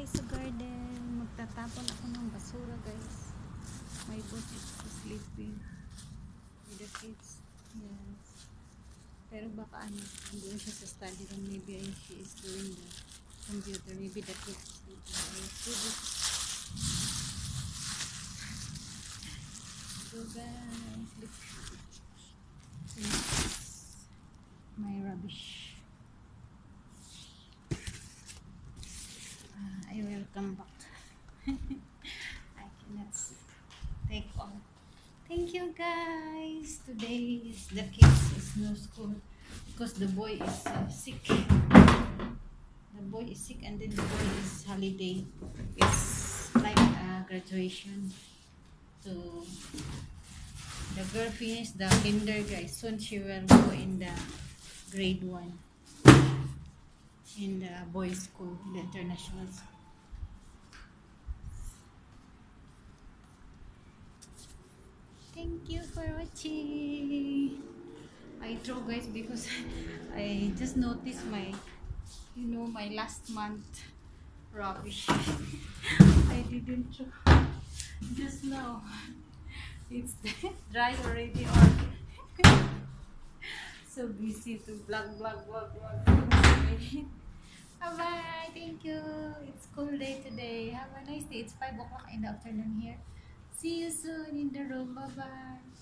tayo sa garden. Magtatapon ako ng basura, guys. My boss is sleeping with the kids. Yes. Pero baka ano, doon siya sa study room. Maybe ay she is doing the computer. Maybe the kids is sleeping. This. So guys, look. My rubbish. Ah, I cannot take all. Thank you guys. Today is the kids is no school because the boy is uh, sick. The boy is sick and then the boy is holiday. It's like uh, graduation. So the girl finished the kinder guys. Soon she will go in the grade one in the boys school, the international school. Thank you for watching. I throw guys because I just noticed my, you know, my last month rubbish. I didn't throw just now. It's dry already so busy to vlog, vlog, vlog, vlog. Bye bye. Thank you. It's cool day today. Have a nice day. It's 5 o'clock in the afternoon here. See you soon in the room. Bye bye.